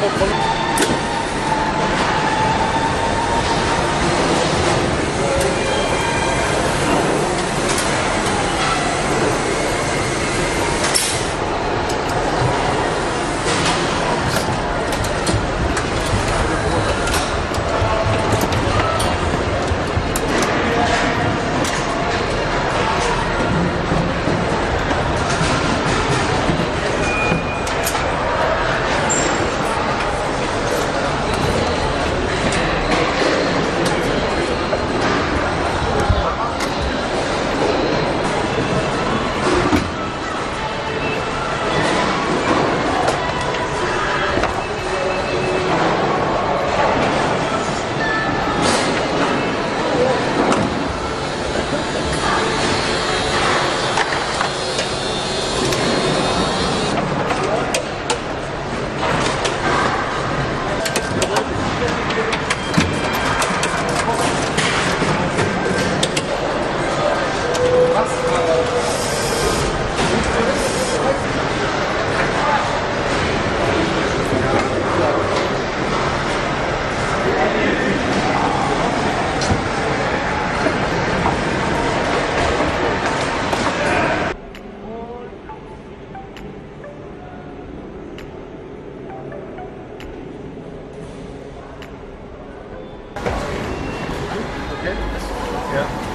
뭐 Yeah.